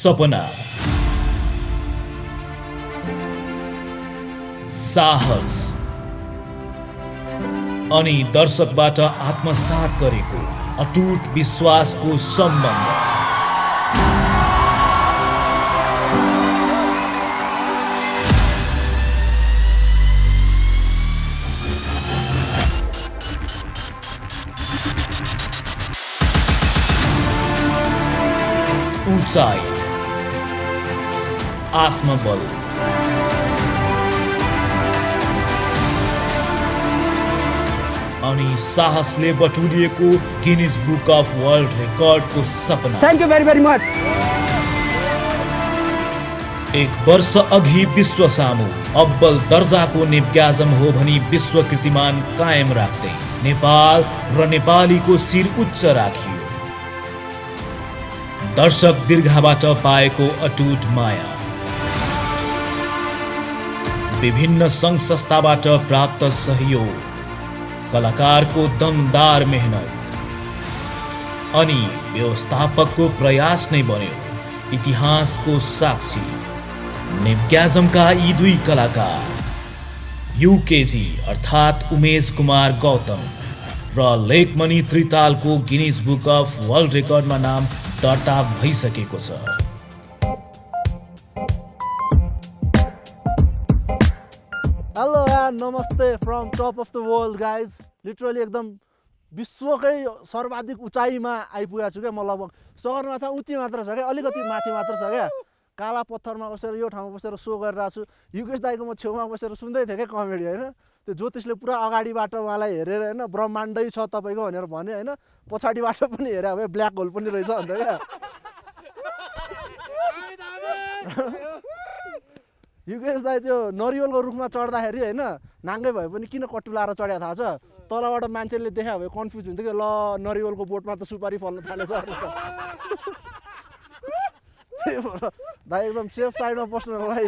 सपना। साहस। अनि दर्शकबाट आत्मसात गरेको अटुट विश्वासको सम्बन्ध। ऊंचाई आत्मबल। अनि साहसले बटुलिएको गिनिज बुक अफ वर्ल्ड रेकर्डको सपना। Thank you very very much एक वर्ष अघि विश्व सामु अब्बल दर्जाको नेप्ग्याजम हो भनी विश्व कीर्तिमान कायम राख्दै नेपाल र नेपालीको शिर उच्च राखियो। दर्शक दीर्घाबाट पाएको अटुट माया। विभिन्न सङ्घ संस्थाबाट प्राप्त सहयोग कलाकारको दमदार मेहनत अनि व्यवस्थापकको प्रयास नै बन्यो। इतिहासको साक्षी नेप्ग्याजमका यी दुई कलाकार युकेजी अर्थात् उमेश कुमार गौतम र लेखमणि त्रितालको गिनिज बुक अफ वर्ल्ड रेकर्डमा नाम दर्ता भइसकेको छ। नमस्ते from top of the world guys literally एकदम विश्वकै सर्वाधिक उचाइमा आइपुगेको छु क्या म लगभग। सगरमाथा उति मात्र छ क्या? अलिकति माथि मात्र छ क्या? काला पत्थरमा बसेर यो ठाउँमा बसेर सो गरिरहेको छु। युकेश दाईको म छेउमा बसेर सुन्दै थिएँ क्या कमेडी होइन? त्यो ज्योतिषले पुरा अगाडिबाट उहाँलाई हेरेर होइन ब्रह्माण्डै छ तपाईँको भनेर भन्यो होइन? पछाडिबाट पनि हेरे अब ब्ल्याक होल पनि रहेछ अन्त क्या। युकेश दाई त्यो नरिवलको रुखमा चढ्दाखेरि होइन नाङ्गै भए पनि किन कटुलाएर चढ्या थाहा छ? तलबाट मान्छेले देखा भए कन्फ्युज हुन्थ्यो कि ल नरिवलको बोटमा त सुपारी फल्न थालेछ। त्यही भएर दाई एकदम सेफ साइडमा बस्नलाई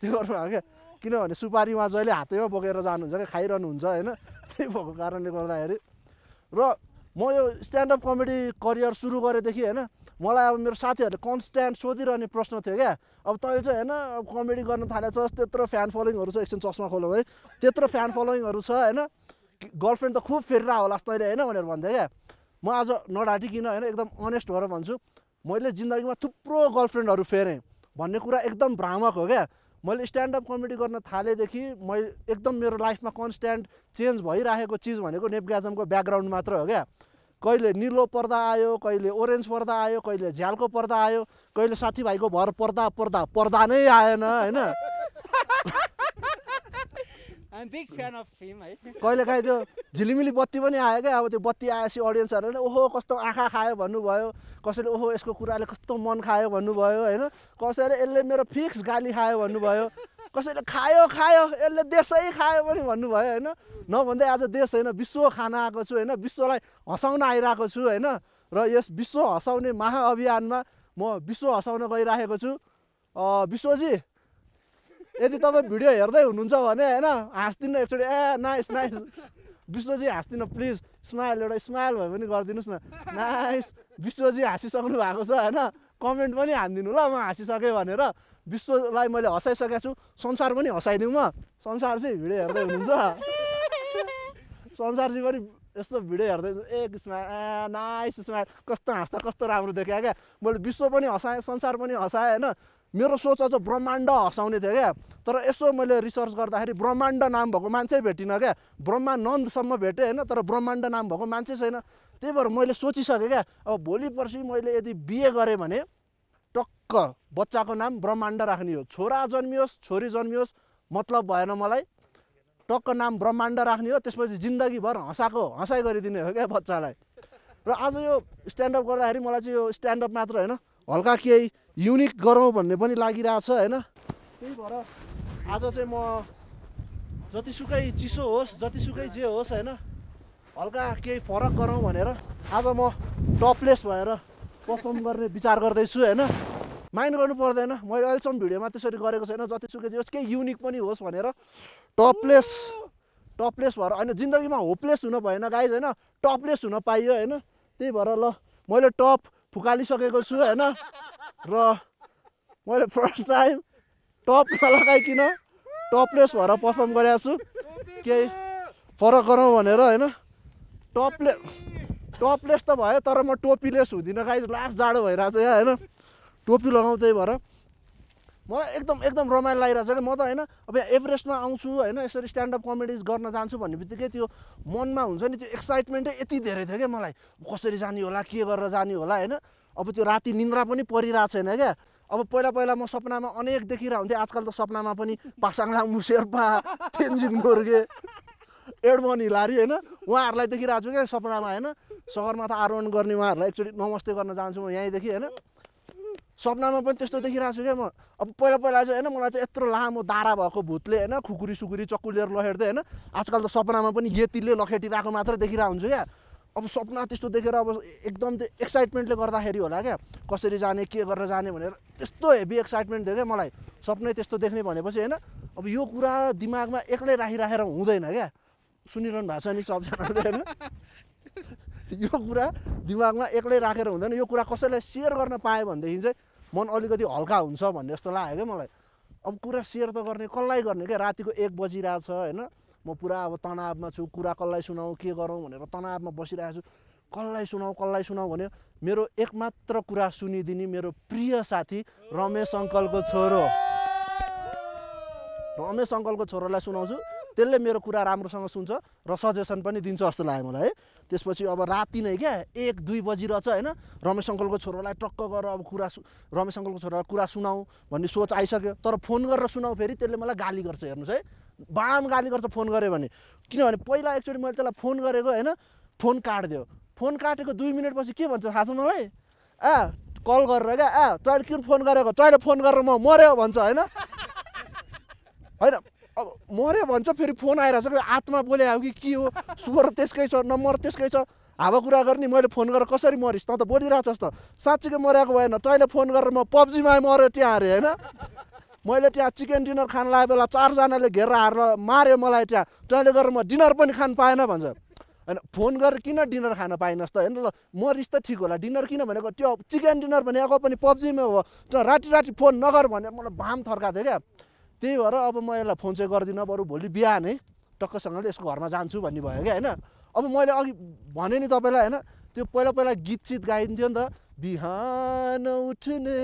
त्यो गर्नु क्या। किनभने सुपारीमा जहिले हातैमा बोकेर जानुहुन्छ क्या खाइरहनुहुन्छ होइन त्यही भएको कारणले गर्दाखेरि। र म यो स्ट्यान्डअप कमेडी करियर सुरु गरेदेखि होइन मलाई अब मेरो साथीहरूले कन्सट्यान्ट सोधिरहने प्रश्न थियो क्या। अब तैँले चाहिँ होइन अब कमेडी गर्न थालेछस् त्यत्रो फ्यान फलोइङहरू छ एकछिन चस्मा खोलौँ है। त्यत्रो फ्यान फलोइङहरू छ होइन। गर्लफ्रेन्ड त खुब फेरिरहेको होला तैँले होइन भनेर भन्थ्यो क्या। म आज नढाँटिकन होइन एकदम अनेस्ट भएर भन्छु मैले जिन्दगीमा थुप्रो गर्लफ्रेन्डहरू फेरेँ भन्ने कुरा एकदम भ्रामक हो क्या। मैले स्ट्यान्डअप कमेडी गर्न थालेदेखि मैले एकदम मेरो लाइफमा कन्सट्यान्ट चेन्ज भइराखेको चिज भनेको नेपग्याजमको ब्याकग्राउन्ड मात्र हो क्या। कहिले निलो पर्दा आयो कहिले ओरेन्ज पर्दा आयो कहिले झ्यालको पर्दा आयो कहिले साथीभाइको भर पर्दा पर्दा पर्दा नै आएन होइन? कहिले काहीँ त्यो झिलिमिली बत्ती पनि आयो क्या? अब त्यो बत्ती आएपछि अडियन्सहरूले ओहो कस्तो आँखा खायो भन्नुभयो। कसैले ओहो यसको कुराले कस्तो मन खायो भन्नुभयो होइन? कसैले यसले मेरो फिक्स गाली खायो भन्नुभयो। कसैले खायो खायो यसले देशै खायो पनि भन्नुभयो होइन? नभन्दै आज देश होइन विश्व खान आएको छु होइन? विश्वलाई हँसाउन आइरहेको छु होइन? र यस विश्व हँसाउने महाअभियानमा म विश्व हँसाउन गइराखेको छु। विश्वजी यदि तपाईँ भिडियो हेर्दै हुनुहुन्छ भने होइन हाँस्दिनु एकचोटि। A nice nice. विश्वजी हाँस्दिनु प्लिज। स्माइल एउटा स्माइल भए पनि गरिदिनुहोस् न। नाइस। विश्वजी हाँसिसक्नु भएको छ होइन? कमेन्ट पनि हानिदिनु ल म हाँसिसकेँ भनेर। विश्वलाई मैले हँसाइसकेको छु संसार पनि हँसाइदिउँ म। संसार चाहिँ भिडियो हेर्दै हुनुहुन्छ। संसारजी पनि यस्तो भिडियो हेर्दै एक स्माइल ए नाइस स्माइल कस्तो हाँस्दा कस्तो राम्रो देखायो क्या? मैले विश्व पनि हँसाएँ संसार पनि हँसाएँ होइन? मेरो सोच अझ ब्रह्माण्ड हँसाउने थियो क्या। तर यसो मैले रिसर्च गर्दाखेरि ब्रह्माण्ड नाम भएको मान्छे भेटिनँ क्या। ब्रह्मानन्दसम्म भेटेँ होइन? तर ब्रह्माण्ड नाम भएको मान्छे छैन। त्यही भएर मैले सोचिसकेँ क्या। अब भोलि पर्सि मैले यदि बिए गरेँ भने टक्क बच्चाको नाम ब्रह्माण्ड राख्ने हो। छोरा जन्मियोस् छोरी जन्मियोस् मतलब भएन मलाई। टक्क नाम ब्रह्माण्ड राख्ने हो त्यसपछि जिन्दगीभर हँसाएको हँसाइ गरिदिने हो क्या बच्चालाई। र आज यो स्ट्यान्डअप गर्दाखेरि मलाई चाहिँ यो स्ट्यान्डअप मात्र होइन हल्का केही युनिक गरौँ भन्ने पनि लागिरहेछ होइन? त्यही भएर आज चाहिँ म जतिसुकै चिसो होस् जतिसुकै जे होस् होइन? हल्का केही फरक गरौँ भनेर आज म टपलेस भएर पर्फर्म गर्ने विचार गर्दैछु होइन? माइन्ड गर्नु पर्दैन। मैले अहिलेसम्म भिडियोमा त्यसरी गरेको छैन जतिसुकै जे होस् केही युनिक पनि होस् भनेर टपलेस टपलेस भएर होइन जिन्दगीमा होपलेस हुन भएन गाइज होइन? टपलेस हुन पाइयो होइन? त्यही भएर ल मैले टप फुकालिसकेको छु होइन? र मैले फर्स्ट टाइम टप नलगाइकन टपलेस भएर पर्फर्म गरेको छु। केही फरक गरौँ भनेर होइन? टपले टपलेस त भयो तर म टोपीलेस हुँदिनँ गाई लास्ट जाडो भइरहेको छ यहाँ होइन? टोपी लगाउँ त्यही भएर। मलाई एकदम एकदम रमाइलो लागिरहेको छ कि म त होइन अब यहाँ एभरेस्टमा आउँछु होइन? यसरी स्ट्यान्डअप कमेडिज गर्न जान्छु भन्ने बित्तिकै त्यो मनमा हुन्छ नि त्यो एक्साइटमेन्टै यति धेरै थियो क्या मलाई। कसरी जाने होला के गरेर जाने होला होइन? अब त्यो राति निन्द्रा पनि परिरहेको छैन क्या। अब पहिला पहिला म सपनामा अनेक देखिरहेको हुन्थेँ आजकल त सपनामा पनि पासाङ लामु शेर्पा तेन्जिङ नोर्गे एडमन हिलारी होइन? उहाँहरूलाई देखिरहेको छु क्या सपनामा होइन? सगरमाथा आरोहण गर्ने उहाँहरूलाई एकचोटि नमस्ते गर्न चाहन्छु म यहीँदेखि होइन? सपनामा पनि त्यस्तो देखिरहेको छु क्या म। अब पहिला पहिला चाहिँ होइन मलाई चाहिँ यत्रो लामो दारा भएको भूतले होइन खुकुरी सुकुरी चक्कु लिएर लखेट्दै होइन आजकल त सपनामा पनि यतिले लखेटिरहेको मात्र देखिरहेको हुन्छु क्या। अब सपना त्यस्तो देखेर अब एकदम त्यो एक्साइटमेन्टले गर्दाखेरि होला क्या। कसरी जाने के गरेर जाने भनेर त्यस्तो हेभी एक्साइटमेन्ट थियो क्या मलाई। सपनै त्यस्तो देख्ने भनेपछि होइन अब यो कुरा दिमागमा एक्लै राखिराखेर हुँदैन क्या। सुनिरहनु भएको छ नि सबजनाले होइन? यो कुरा दिमागमा एक्लै राखेर हुँदैन। यो कुरा कसैलाई सेयर गर्न पाएँ भनेदेखि चाहिँ मन अलिकति हल्का हुन्छ भन्ने जस्तो लाग्यो क्या मलाई। अब कुरा सेयर त गर्ने कसलाई गर्ने क्या? रातिको एक बजिरहेको छ होइन? म पुरा अब तनावमा छु कुरा कसलाई सुनाउँ के गरौँ भनेर तनावमा बसिरहेको छु। कसलाई सुनाउँ कसलाई सुनाउँ भने मेरो एकमात्र कुरा सुनिदिने मेरो प्रिय साथी रमेश अङ्कलको छोरो रमेश अङ्कलको छोरोलाई सुनाउँछु। त्यसले मेरो कुरा राम्रोसँग सुन्छ र सजेसन पनि दिन्छ जस्तो लाग्यो मलाई है। त्यसपछि अब राति नै क्या एक दुई बजिरहेछ होइन रमेश अङ्कलको छोरोलाई टक्क गरेर अब कुरा सु रमेश अङ्कलको छोरालाई कुरा सुनाऊ भन्ने सोच आइसक्यो तर फोन गरेर सुनाऊ फेरि त्यसले मलाई गाली गर्छ हेर्नुहोस् है। बाम गाली गर्छ फोन गऱ्यो भने। किनभने पहिला एकचोटि मैले त्यसलाई फोन गरेको होइन फोन काटिदियो फोन काटेको दुई मिनटपछि के भन्छ थाहा छ मलाई? आ कल गरेर क्या आ तैँले किन फोन गरेको? तैँले फोन गरेर म मऱ्यो भन्छ होइन। होइन अब मऱ्यो भन्छ फेरि फोन आइरहेछ कि आत्मा बोले हो कि के हो? स्वर त्यसकै छ नम्बर त्यसकै छ। हावा कुरा गर्ने मैले फोन गरेर कसरी मरिस्? त त बोलिरहेको छस् त साँच्चीकै मरेको भएन। तैँले फोन गरेर म पब्जीमा मऱ्यो त्यहाँ अरे होइन? मैले त्यहाँ चिकन डिनर खान लागेको बेला चारजनाले घेरेर हारेर माऱ्यो मलाई त्यहाँ। तैँले गरेर म डिनर पनि खान पाएन भन्छ। होइन फोन गरेर किन डिनर खान पाइनस् त? होइन ल मरिस् त ठिक होला। डिनर किन भनेको त्यो चिकन डिनर भनेको पनि पब्जीमा हो। त राति राति फोन नगर भनेर मलाई भाम थर्काएको थियो क्या। त्यही भएर अब म यसलाई फोन चाहिँ गर्दिनँ। बरु भोलि बिहान है टक्कसँगले यसको घरमा जान्छु भन्ने भयो क्या होइन? अब मैले अघि भने नि तपाईँलाई होइन? त्यो पहिला पहिला गीत चित गाइन्थ्यो नि त बिहान उठ्ने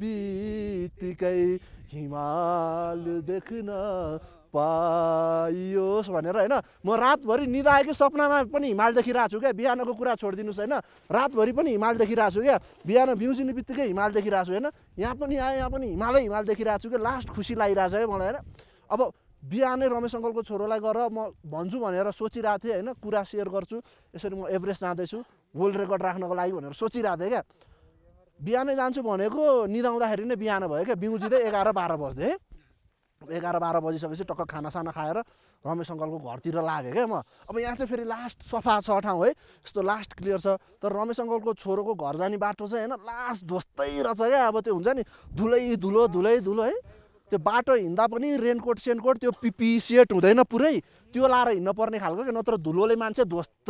बित्तिकै हिमाल देख्न पाइयोस् भनेर होइन? म रातभरि निदाएकै सपनामा पनि हिमाल देखिरहेको छु क्या। बिहानको कुरा छोडिदिनुहोस् होइन? रातभरि पनि हिमाल देखिरहेको छु क्या। बिहान बिउजिने बित्तिकै हिमाल देखिरहेको छु होइन? यहाँ पनि आएँ यहाँ पनि हिमालै हिमाल देखिरहेको छु क्या। लास्ट खुसी लागिरहेको छ है मलाई होइन? अब बिहानै रमेश अङ्कलको छोरोलाई गएर म भन्छु भनेर सोचिरहेको थिएँ होइन? कुरा सेयर गर्छु। यसरी म एभरेस्ट जाँदैछु वर्ल्ड रेकर्ड राख्नको लागि भनेर सोचिरहेको थिएँ क्या। बिहानै जान्छु भनेको निदाउँदाखेरि नै बिहान भयो क्या। बिउजिँदै एघार बाह्र बज्दै। एघार बाह्र बजिसकेपछि टक्क खानासाना खाएर रमेश अङ्कलको घरतिर लागेँ क्या म। अब यहाँ चाहिँ फेरि लास्ट सफा छ ठाउँ है यस्तो लास्ट क्लियर छ। तर रमेश अङ्कलको छोरोको घर जाने बाटो चाहिँ होइन लास्ट ध्वस्तै रहेछ क्या। अब त्यो हुन्छ नि धुलै धुलो धुलै धुलो है। त्यो बाटो हिँड्दा पनि रेनकोट सेनकोट त्यो पिपी सेट हुँदैन पुरै। त्यो लाएर हिँड्नु पर्ने खालको क्या नत्र धुलोले मान्छे ध्वस्त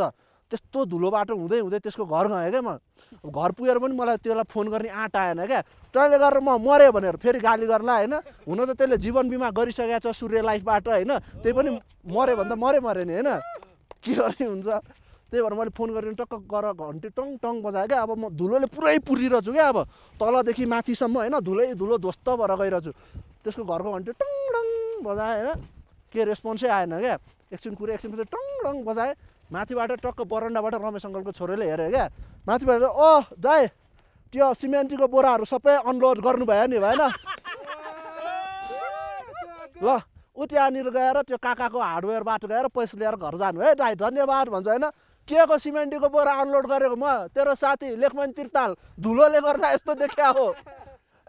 त्यस्तो धुलो बाटो हुँदै हुँदै त्यसको घर गएँ क्या म। घर पुगेर पनि मलाई त्यसलाई फोन गर्ने आँट आएन क्या। तैँले गरेर म मऱ्यो भनेर फेरि गाली गर्ला होइन। हुन त त्यसले जीवन बिमा गरिसकेको छ सूर्य लाइफबाट होइन। त्यही पनि मऱ्यो भने त मऱ्यो मऱ्यो नि होइन। के गर्ने हुन्छ? त्यही भएर मैले फोन गरेर टक्क गर घन्टी टङ टङ बजाएँ क्या। अब म धुलोले पुरै पुरिरहेको छु क्या अब। तलदेखि माथिसम्म होइन धुलै धुलो ध्वस्त भएर गइरहेको छु त्यसको घरको घन्टी टङ टङ होइन। के रेस्पोन्सै आएन क्या। एकछिन कुरो एकछिन पछि टङ टङ बजाएँ। माथिबाट टक्क बरन्डाबाट रमेश अङ्कलको छोरीले हेऱ्यो क्या। माथिबाट ओ दाइ त्यो सिमेन्टको बोराहरू सबै अनलोड गर्नुभयो नि भएन? ल ऊ त्यहाँनिर गएर त्यो काकाको हार्डवेयरबाट गएर पैसा लिएर घर जानु है दाइ धन्यवाद भन्छ होइन। के को सिमेन्टीको बोरा अनलोड गरेको म? तेरो साथी लेखमन तिर्ताल धुलोले गर्दा यस्तो देखिया हो।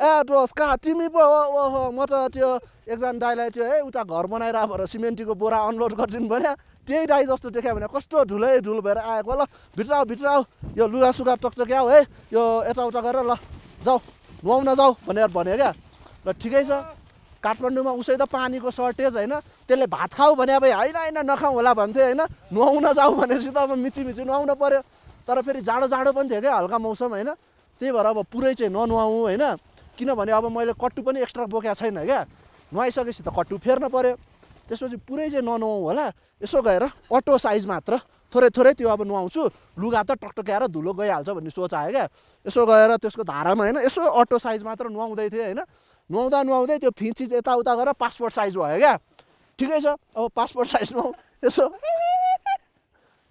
ए दोस् कहाँ? तिमी पो हो ओहो म त त्यो एकजना दाइलाई त्यो है उता घर बनाएर भएर सिमेन्टीको बोरा अनलोड गरिदिनु भन्यो त्यही दाइ जस्तो देखायो भने कस्तो धुलै धुलो भएर आएको ल भित्र आऊ यो लुगा सुगा टकटक्याऊ है यो यताउता गरेर ल जाऊ नुहाउन जाऊ भनेर भन्यो क्या। ल ठिकै छ काठमाडौँमा उसै त पानीको सर्टेज होइन त्यसले भात खाऊ भने अब होइन होइन नखाऊ होला भन्थ्यो होइन नुहाउन जाऊ भनेपछि त अब मिची मिची नुहाउनु पऱ्यो तर फेरि जाडो जाडो पनि थियो क्या हल्का मौसम होइन त्यही भएर अब पुरै चाहिँ ननुहाउँ होइन। किनभने अब मैले कट्टु पनि एक्स्ट्रा बोकेको छैन क्या। नुहाइसकेपछि त कट्टु फेर्न पऱ्यो त्यसपछि पुरै चाहिँ ननुहाउँ होला। यसो गएर अटो साइज मात्र थोरै थोरै त्यो अब नुहाउँछु। लुगा त टकटक्याएर धुलो गइहाल्छ भन्ने सोच आयो क्या। यसो गएर त्यसको धारामा होइन यसो अटो साइज मात्र नुहाउँदै थिएँ होइन। नुहाउँदा नुहाउँदै त्यो फिन्चिज यताउता गरेर पासपोर्ट साइज भयो क्या। ठिकै छ अब पासपोर्ट साइज नुहाउँ। यसो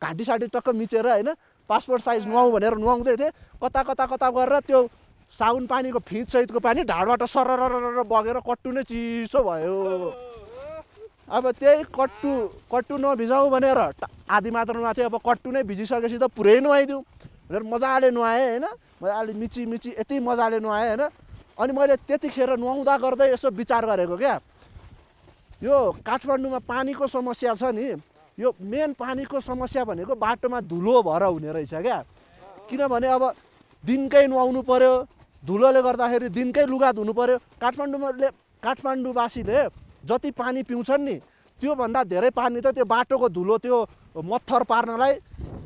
घाँटी साटी टक्क मिचेर होइन पासपोर्ट साइज नुहाउँ भनेर नुहाउँदै थिएँ। कता कता कता गरेर त्यो साउन पानीको फिँचसहितको पानी ढाडबाट सरर बगेर कट्टु नै चिसो भयो। अब त्यही कट्टु कट्टु नभिजाउँ भनेर आधी मात्र नुहाएको थियो अब कट्टु नै भिजिसकेपछि त पुरै नुहाइदिउँ भनेर मजाले नुहाएँ होइन। मजाले मिची मिची यति मजाले नुहाएँ होइन। अनि मैले त्यतिखेर नुहाउँदा गर्दै यसो विचार गरेको क्या। यो काठमाडौँमा पानीको समस्या छ नि यो मेन पानीको समस्या भनेको बाटोमा धुलो भएर हुने रहेछ क्या। किनभने अब दिनकै नुहाउनु पर्यो धुलोले गर्दाखेरि दिनकै लुगा धुनु पर्यो काठमाडौँले काठमाडौँवासीले जति पानी पिउँछन् नि त्योभन्दा धेरै पानी त त्यो बाटोको धुलो त्यो मत्थर पार्नलाई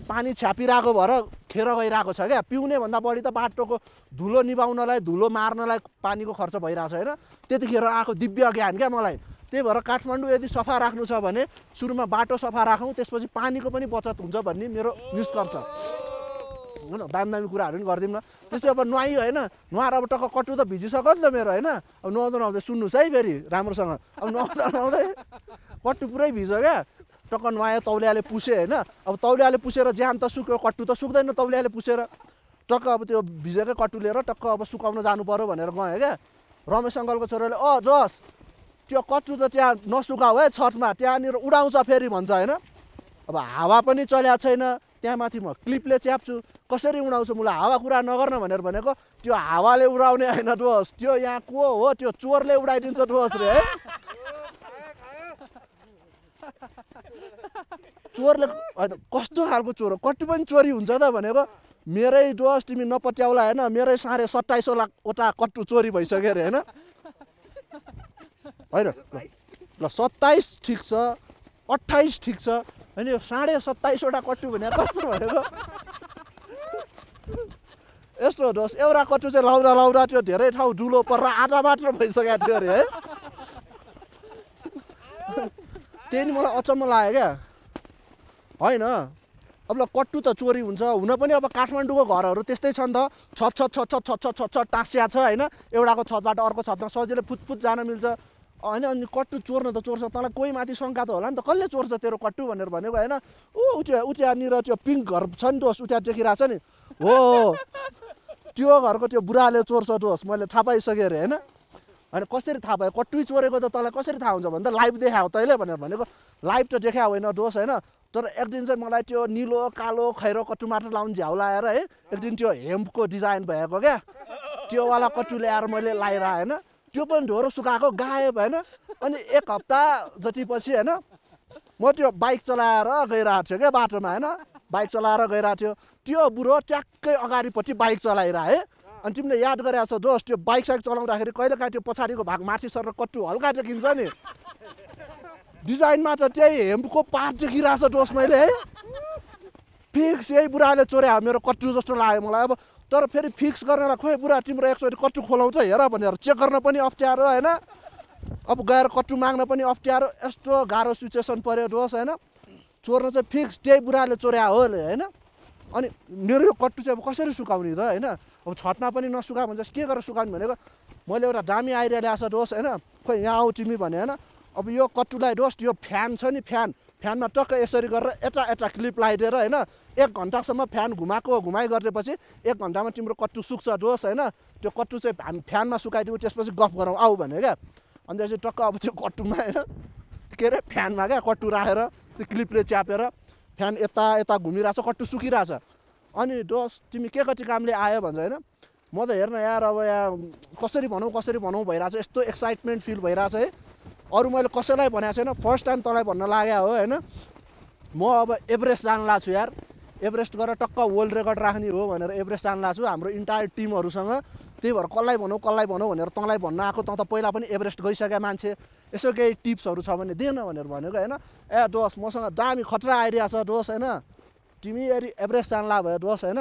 पानी छ्यापिरहेको भएर खेर गइरहेको छ क्या। पिउने भन्दा बढी त बाटोको धुलो निभाउनलाई धुलो मार्नलाई पानीको खर्च भइरहेको छ होइन? त्यतिखेर आएको दिव्य ज्ञान क्या मलाई। त्यही भएर काठमाडौँ यदि सफा राख्नु छ भने सुरुमा बाटो सफा राखौँ त्यसपछि पानीको पनि बचत हुन्छ भन्ने मेरो निष्कर्ष। होइन दामी दामी कुराहरू पनि गरिदिउँ न। त्यस्तै अब नुहाइ होइन नुहाएर अब टक्क कट्टु त भिजिसक्यो नि त मेरो होइन। अब नुहाउँदा नुहाउँदै सुन्नुहोस् है फेरि राम्रोसँग। अब नुहाउँदा नुहाउँदै कट्टु पुरै भिज्यो क्या। टक्क नुहायो तौलियाले पुसेँ होइन। अब तौलियाले पुसेर ज्यान त सुक्यो कट्टु त सुक्दैन तौलियाले पुसेर। टक्क अब त्यो भिजेकै कट्टु लिएर टक्क अब सुकाउन जानु पऱ्यो भनेर गएँ क्या। रमेश अङ्कलको छोराले अँ जस त्यो कट्टु त त्यहाँ नसुकाऊ है छतमा त्यहाँनिर उडाउँछ फेरि भन्छ होइन। अब हावा पनि चल्या छैन। त्यहाँ माथि म क्लिपले च्याप्छु। कसरी उडाउँछु? मलाई हावा कुरा नगर्न भनेर भनेको त्यो हावाले उडाउने होइन डोस त्यो यहाँ को हो? त्यो चोरले उडाइदिन्छ डोस रे। है चोरले होइन कस्तो खालको चोर हो? कति पनि चोरी हुन्छ त भनेको मेरै डोस तिमी नपट्याउला होइन। मेरै साढे सत्ताइसवटा कट्टु चोरी भइसक्यो अरे होइन? होइन? ल सत्ताइस ठिक छ अट्ठाइस ठिक छ। होइन यो साढे सत्ताइसवटा कट्टु भने कस्तो भनेको? यस्तो होस् एउटा कट्टु चाहिँ लाउँदा लाउँदा त्यो धेरै ठाउँ डुलो परेर आधा मात्र भइसकेको थियो अरे है? त्यही नि मलाई अचम्म लाग्यो क्या। होइन अब ल कट्टु त चोरी हुन्छ हुन पनि अब काठमाडौँको घरहरू त्यस्तै छ नि त। छत छत छत छत छत छत छत छत टाँसिया छ होइन? एउटाको छतबाट अर्को छतमा सजिलै फुतफुत जान मिल्छ। होइन अनि कट्टु चोर्न त चोर्छ तँलाई कोही माथि शङ्का त होला नि त कसले चोर्छ तेरो कट्टु भनेर भनेको होइन। ऊ उच्या उच्यानिर त्यो पिङ्क घर छ नि दोस् उता देखिरहेको छ नि। हो। त्यो घरको त्यो बुढाले चोर्छ दोस् मैले थाहा पाइसकेँ अरे होइन? होइन कसरी थाहा भयो कट्टुई चोरेको त तँलाई कसरी थाहा हुन्छ भने त लाइभ देखाऊ तैँले भनेर भनेको। लाइभ त देखायो होइन दोष होइन? तर एक दिन चाहिँ मलाई त्यो निलो कालो खैरो कट्टु मात्र लाउनु झ्याउ लाएर है एक दिन त्यो हेम्पको डिजाइन भएको क्या त्योवाला कट्टु ल्याएर मैले लाएर होइन? त्यो पनि ढोरो सुकाएको गायब होइन? अनि एक हप्ता जति पछि होइन म त्यो बाइक चलाएर गइरहेको थियो क्या बाटोमा होइन? बाइक चलाएर गइरहेको थियो। त्यो बुढो ट्याक्कै अगाडिपट्टि बाइक चलाइरहे अनि तिमीले याद गरेको छ दोस् त्यो बाइक साइक चलाउँदाखेरि कहिले काहीँ त्यो पछाडिको भाग माथि सरेर कट्टु हल्का देखिन्छ नि। डिजाइनमा त त्यही हेम्पको पार्ट देखिरहेको छ दोस् मैले है। फिक्स यही बुढाले चोर्या मेरो कट्टु जस्तो लाग्यो मलाई। अब तर फेरि फिक्स गर्नलाई खोइ बुढा तिम्रो एकचोटि कट्टु खोलाउँछ हेर भनेर चेक गर्न पनि अप्ठ्यारो होइन? अब गएर कट्टु माग्न पनि अप्ठ्यारो यस्तो गाह्रो सिचुएसन पऱ्यो दोस् होइन? चोर्न चाहिँ फिक्स त्यही बुढाले चोर्या हो होइन? अनि मेरो यो कट्टु चाहिँ अब कसरी सुकाउने त होइन? अब छतमा पनि नसुका भन्छ के गरेर सुकाउने भनेको मैले एउटा दामी आइडिया ल्याएको छ दोस् होइन? खोइ यहाँ आऊ तिमी भने होइन? अब यो कट्टुलाई दोस् यो फ्यान छ नि फ्यान फ्यानमा टक्क यसरी गरेर यता यता क्लिप लगाइदिएर होइन एक घन्टासम्म फ्यान घुमाएको घुमाइ गरिदिएपछि एक घन्टामा तिम्रो कट्टु सुक्छ दोस् होइन त्यो कट्टु चाहिँ हामी फ्यानमा सुकाइदिउँ त्यसपछि गफ गरौँ आऊ भने क्या। अनि त्यसपछि टक्क अब त्यो कट्टुमा होइन के अरे फ्यानमा क्या कट्टु राखेर त्यो क्लिपले च्यापेर फ्यान यता यता घुमिरहेछ कट्टु सुकिरहेछ। अनि दोस् तिमी के कति कामले आयो भन्छ होइन म त हेर्न यार अब यहाँ कसरी भनौँ कसरी भनौँ भइरहेछ यस्तो एक्साइटमेन्ट फिल भइरहेछ है। अरू मैले कसैलाई भनेको छैन फर्स्ट टाइम तँलाई भन्न लाग्यो हो होइन? म अब एभरेस्ट जान लाग्छु यार। एभरेस्ट गरेर टक्क वर्ल्ड रेकर्ड राख्ने हो भनेर एभरेस्ट जान लाग्छु हाम्रो इन्टायर टिमहरूसँग त्यही भएर कसलाई भनौँ कसलाई भनौँ भनेर तँलाई भन्न आएको तँ त पहिला पनि एभरेस्ट गइसक्यो मान्छे। यसो केही टिप्सहरू छ भने देन भनेर भनेको होइन? ए दोस् मसँग दामी खतरा आइडिया छ दोस् होइन? तिमी यदि एभरेस्ट जान भयो दोस् होइन?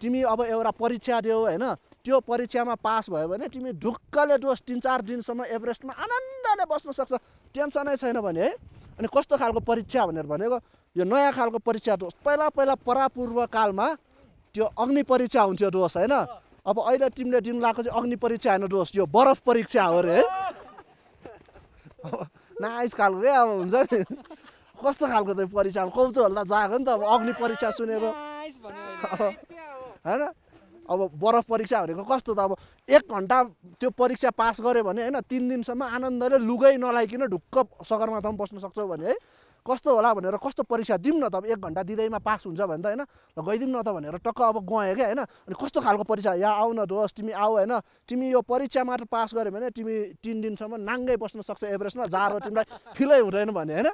तिमी अब एउटा परीक्षा दियो होइन? त्यो परीक्षामा पास भयो भने तिमी ढुक्कले डोस तिन चार दिनसम्म एभरेस्टमा आनन्दले बस्न सक्छ। टेन्सनै छैन भने है? अनि कस्तो खालको परीक्षा भनेर भनेको यो नयाँ खालको परीक्षा डोस पहिला पहिला परापूर्व कालमा त्यो अग्नि परीक्षा हुन्थ्यो डोस होइन? अब अहिले तिमीले दिनु लगाएको चाहिँ अग्नि परीक्षा होइन डोस यो बरफ परीक्षा हो अरे है? नाइस खालको क्या अब हुन्छ नि। कस्तो खालको त्यो परीक्षा? अब जाएको नि त अब अग्नि परीक्षा सुनेको। होइन? अब बरफ परीक्षा भनेको कस्तो त? अब एक घन्टा त्यो परीक्षा पास गऱ्यो भने होइन तिन दिनसम्म आनन्दले लुगै नलाइकन ढुक्क सगरमाथामा बस्न सक्छौ भने है कस्तो होला भनेर कस्तो परीक्षा दिउँ न त? अब एक घन्टा दिँदैमा पास हुन्छ भने त होइन ल गइदिउँ न त भनेर टक्क अब गएँ क्या होइन? अनि कस्तो खालको परीक्षा? यहाँ आऊ न दोस् तिमी आऊ होइन? तिमी यो परीक्षा मात्र पास गऱ्यो भने तिमी तिन दिनसम्म नाङ्गै बस्न सक्छ एभरेस्टमा जाडो तिमीलाई फिलै हुँदैन भने होइन?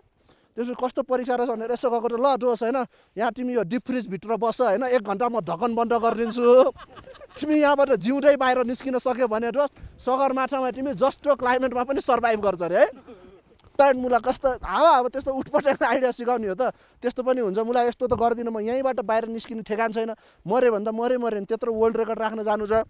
त्यसपछि कस्तो परीक्षा रहेछ भनेर यसो गएको ल दोस् होइन। यहाँ तिमी यो डिप फ्रिजभित्र बस्छ होइन एक घन्टा म ढक्कन बन्द गरिदिन्छु। तिमी यहाँबाट जिउँदै बाहिर निस्किन सक्यो भने दोस् सगरमाथामा तिमी जस्तो क्लाइमेटमा पनि सर्भाइभ गर्छ अरे है। तर मुला कस्तो हावा अब त्यस्तो उठपटाको आइडिया सिकाउने हो त। त्यस्तो पनि हुन्छ मुला यस्तो त गर्दिनँ म। यहीँबाट बाहिर निस्किने ठेगान छैन। मऱ्यो भने त मऱ्यो मऱ्यो भने त्यत्रो वर्ल्ड रेकर्ड राख्न जानु छ।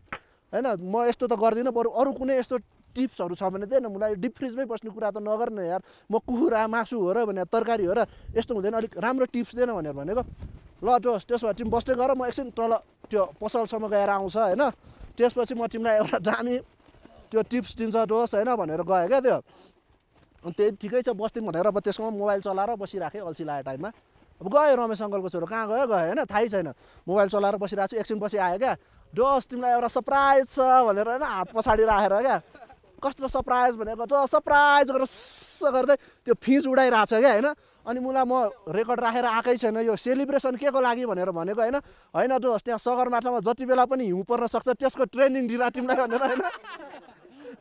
होइन म यस्तो त गर्दिनँ बरु अरू कुनै यस्तो टिप्सहरू छ भने चाहिँ मलाई डिप फ्रिजमै बस्ने कुरा त नगर्ने यार। म कुखुरा मासु हो र भने तरकारी हो र यस्तो हुँदैन अलिक राम्रो टिप्स दिएन भनेर भनेको। ल जोस् त्यसो भए तिमी बस्दै गर म एकछिन तल त्यो पसलसम्म गएर आउँछ होइन? त्यसपछि म तिमीलाई एउटा दामी त्यो टिप्स दिन्छ दोस् होइन? भनेर गयो क्या त्यो। अनि त्यही ठिकै छ बस्दिउँ भनेर अब त्यसकोमा मोबाइल चलाएर बसिराखेँ अल्छी लागेको टाइममा। अब गयो रमेश अङ्कलको छोरो कहाँ गयो? गयो होइन? थाहै छैन। मोबाइल चलाएर बसिरहेको छु एकछिन पछि आयो क्या। डोस तिमीलाई एउटा सरप्राइज छ भनेर होइन? हात पछाडि राखेर क्या। कस्तो सरप्राइज भनेको त सरप्राइज गरेर गर्दै त्यो फिज उडाइरहेको छ क्या होइन? अनि मलाई म रेकर्ड राखेर आएकै छैन यो सेलिब्रेसन के को लागि भनेर भनेको होइन? होइन डोस त्यहाँ सगरमाथामा जति बेला पनि हिउँ पर्न सक्छ त्यसको ट्रेनिङ दिला तिमीलाई भनेर होइन?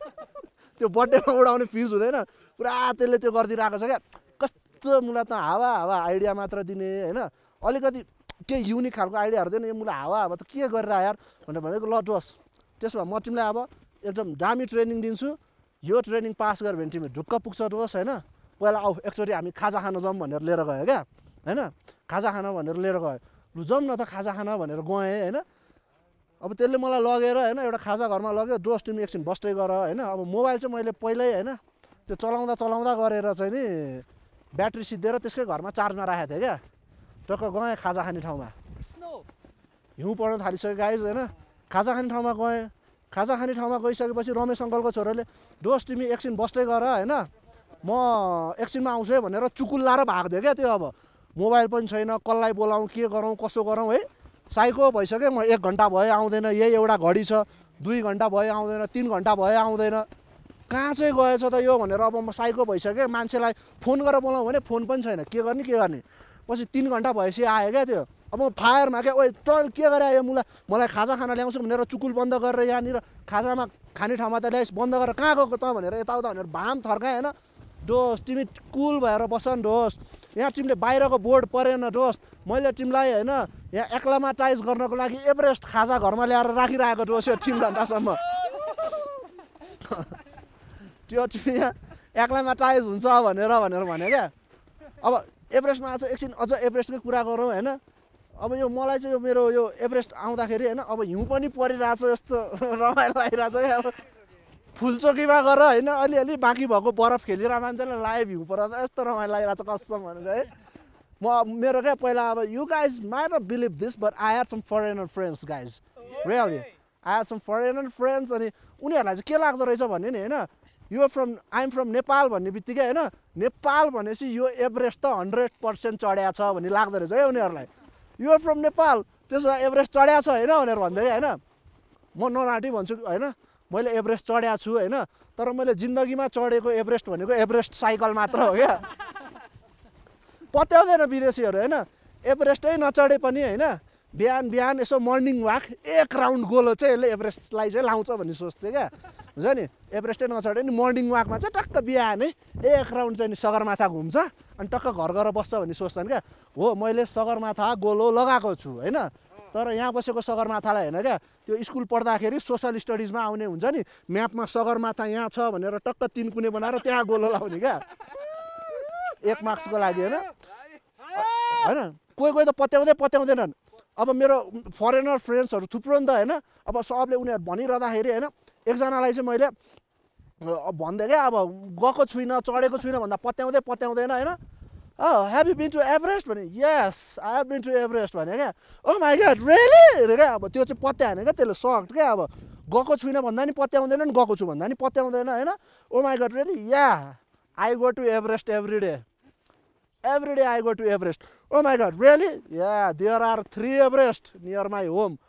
त्यो बर्थडेमा उडाउने फिज हुँदैन। पुरा त्यसले त्यो गरिदिरहेको छ क्या। कस्तो मुला त हावा हावा आइडिया मात्र दिने होइन? अलिकति के युनिक खालको आइडियाहरू दिने यो मुला हावा हावा त के गरेर यार भनेर भनेको ल डोस त्यसो भए म तिमीलाई अब एकदम दामी ट्रेनिङ दिन्छु। यो ट्रेनिङ पास गर्यो भने तिमी ढुक्क पुग्छ डोस होइन? पहिला आऊ एकचोटि हामी खाजा खान जाउँ भनेर लिएर गयो क्या होइन? खाजा खान भनेर लिएर गयो। लु जाउँ न त खाजा खान भनेर गएँ होइन? अब त्यसले मलाई लगेर होइन एउटा खाजा घरमा लग्यो डोस तिमी एकछिन बस्दै गर होइन? अब मोबाइल चाहिँ मैले पहिल्यै होइन त्यो चलाउँदा चलाउँदा गरेर चाहिँ नि ब्याट्री सिद्धिएर त्यसकै घरमा चार्जमा राखेको थिएँ क्या। टक्क गएँ खाजा खाने ठाउँमा. हिउँ पर्न थालिसक्यो गाइज होइन? खाजा खाने ठाउँमा गएँ। खाजा खाने ठाउँमा गइसकेपछि रमेश अङ्कलको छोराले डोस तिमी एकछिन बस्दै गर होइन? म एकछिनमा आउँछु है भनेर चुकुल लाएर भएको थियो क्या त्यो अब। मोबाइल पनि छैन कसलाई बोलाउँ के गरौँ कसो गरौँ है? साइको भइसक्यो म एक घन्टा भयो आउँदैन यही एउटा घडी छ। दुई घन्टा भयो आउँदैन तिन घन्टा भयो आउँदैन। कहाँ चाहिँ गएछ त यो भनेर अब म साइको भइसकेँ। मान्छेलाई फोन गरेर बोलाउँ भने फोन पनि छैन। के गर्ने के गर्ने? पछि तिन घन्टा भएपछि आयो क्या त्यो। अब फायरमा क्या? ओइ टल के गरे आयो मुला? मलाई खाजा खाना ल्याउँछु भनेर चुकुल बन्द गरेर यहाँनिर खाजामा खाने ठाउँमा त ल्याइस् बन्द गरेर कहाँ गएको त भनेर यताउता भनेर भाम थर्काएँ होइन? डोस तिमी कुल भएर बस न डोस यहाँ तिमीले बाहिरको बोर्ड परेन डोस मैले तिमीलाई होइन यहाँ एक्लामाटाइज गर्नको लागि एभरेस्ट खाजा घरमा ल्याएर राखिरहेको डोस यो तिन घन्टासम्म। त्यो तिमी यहाँ एक्लामाटाइज हुन्छ भनेर भनेर भने क्या। अब एभरेस्टमा आज एकछिन अझ एभरेस्टकै कुरा गरौँ होइन? अब यो मलाई चाहिँ यो मेरो यो एभरेस्ट आउँदाखेरि होइन अब हिउँ पनि परिरहेछ यस्तो रमाइलो लागिरहेछ क्या अब। फुलचोकीमा गएर होइन अलिअलि बाँकी भएको बरफ खेलिरहेको मान्छेलाई लाइभ हिउँ परेर यस्तो रमाइलो लागिरहेछ कसम भनेको है। म मेरो क्या पहिला अब you guys may not believe this but I had some foreigner friends guys really I had some foreigner friends अनि उनीहरूलाई चाहिँ के लाग्दो रहेछ भने नि होइन यो फ्रम आइएम फ्रम नेपाल भन्ने बित्तिकै होइन नेपाल भनेपछि यो एभरेस्ट त हन्ड्रेड पर्सेन्ट चढ्या छ भन्ने लाग्दो रहेछ है उनीहरूलाई। यो फ्रम नेपाल त्यसो भए एभरेस्ट चढ्या छ होइन भनेर भन्दै होइन? म नराटी भन्छु होइन? मैले एभरेस्ट चढ्या छु होइन? तर मैले जिन्दगीमा चढेको एभरेस्ट भनेको एभरेस्ट साइकल मात्र हो क्या। पत्याउँदैन विदेशीहरू होइन? एभरेस्टै नचढे पनि होइन? बिहान बिहान यसो मर्निङ वाक एक राउन्ड गोलो चाहिँ यसले एभरेस्टलाई चाहिँ लाउँछ भन्ने सोच्थेँ क्या। हुन्छ नि? एभरेस्टै नचढे नि मर्निङ वाकमा चाहिँ टक्क बिहानै एक राउन्ड चाहिँ नि सगरमाथा घुम्छ अनि टक्क घर गएर बस्छ भन्ने सोच्छन् क्या। हो मैले सगरमाथा गोलो लगाएको छु होइन? तर यहाँ बसेको सगरमाथालाई होइन क्या त्यो स्कुल पढ्दाखेरि सोसल स्टडिजमा आउने हुन्छ नि? म्यापमा सगरमाथा यहाँ छ भनेर टक्क तिन कुने बनाएर त्यहाँ गोलो लाउने क्या। एक मार्क्सको लागि होइन? होइन? कोही कोही त पत्याउँदै पत्याउँदैनन्। अब मेरो फरेनर फ्रेन्ड्सहरू थुप्रो नि त होइन। अब सबले उनीहरू भनिरहँदाखेरि होइन एकजनालाई चाहिँ मैले भन्दै क्या अब गएको छुइनँ चढेको छुइनँ भन्दा पत्याउँदै पत्याउँदैन होइन। Have you been to Everest भने yes I have been to Everest भने क्या। ओ माई गड रियली अरे क्या अब त्यो चाहिँ पत्याएन क्या त्यसले सक्ट क्या अब गएको छुइनँ भन्दा नि पत्याउँदैन नि गएको छु भन्दा नि पत्याउँदैन होइन। ओ my god really yeah I go to Everest every day every day I go to Everest. Oh my God, really? Yeah, there are three Everest near my home.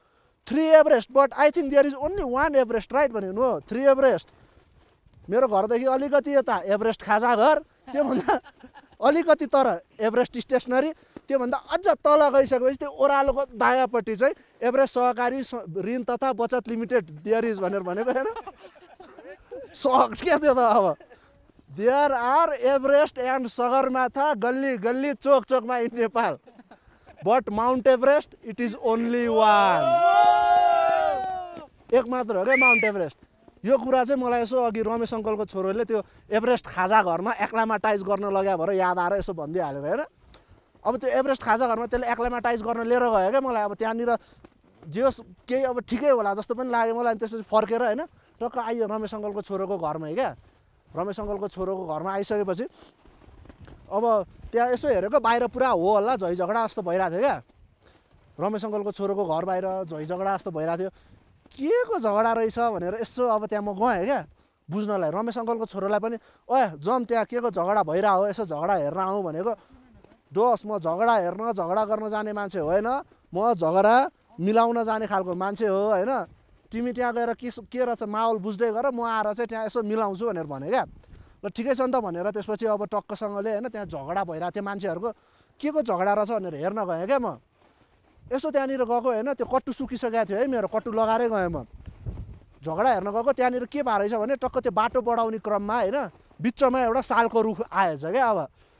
Three Everest, but I think there is only one Everest, right? भने no three Everest मेरो घरदेखि अलिकति यता Everest खाजा घर त्योभन्दा अलिकति तर एभरेस्ट स्टेसनरी त्योभन्दा अझ तल गइसकेपछि त्यो ओह्रालोको दायाँपट्टि चाहिँ एभरेस्ट सहकारी ऋण तथा बचत लिमिटेड देयर इज भनेर भनेको होइन सक्ट क्या त्यो त अब there are Everest and Sagarmatha गल्ली गल्ली चोक चोकमा in Nepal. But mount Everest it is only one एक मात्र हो क्या माउन्ट एभरेस्ट यो कुरा चाहिँ मलाई यसो अघि रमेश अङ्कलको छोरोले त्यो एभरेस्ट खाजा घरमा एक्लामाटाइज गर्न लग्यो भएर याद आएर यसो भनिदिइहाल्यो होइन अब त्यो एभरेस्ट खाजा घरमा त्यसले एक्लामाटाइज गर्न लिएर गयो क्या मलाई। अब त्यहाँनिर जे होस् केही अब ठिकै होला जस्तो पनि लाग्यो मलाई त्यसपछि फर्केर होइन टक्क आइयो रमेश अङ्कलको छोरोको घरमै क्या। रमेश अङ्कलको छोरोको घरमा आइसकेपछि अब त्यहाँ यसो हेरेको बाहिर पुरा हो होला झै झगडा जस्तो भइरहेको थियो क्या। रमेश अङ्कलको छोरोको घर बाहिर झै झगडा जस्तो भइरहेको थियो। के को झगडा रहेछ भनेर यसो अब त्यहाँ म गएँ क्या। बुझ्नलाई रमेश अङ्कलको छोरोलाई पनि ओए जम त्यहाँ के को झगडा भइरहेको हो? यसो झगडा हेरेर आउँ भनेको दोस् म झगडा हेर्न झगडा गर्न जाने मान्छे होइन। म झगडा मिलाउन जाने खालको मान्छे हो होइन? तिमी त्यहाँ गएर के के रहेछ माहौल बुझ्दै गर म आएर चाहिँ त्यहाँ यसो मिलाउँछु भनेर भने क्या। ल ठिकै छ नि त भनेर त्यसपछि अब टक्कसँगले होइन त्यहाँ झगडा भइरहेको थियो मान्छेहरूको। के को झगडा रहेछ भनेर हेर्न गएँ क्या म। यसो त्यहाँनिर गएको होइन त्यो कट्टु सुकिसकेको थियो है मेरो कट्टु लगाएरै गएँ म। झगडा हेर्न गएको त्यहाँनिर के भएको रहेछ भने टक्क त्यो बाटो बढाउने क्रममा होइन बिचमा एउटा सालको रुख आएछ क्या अब।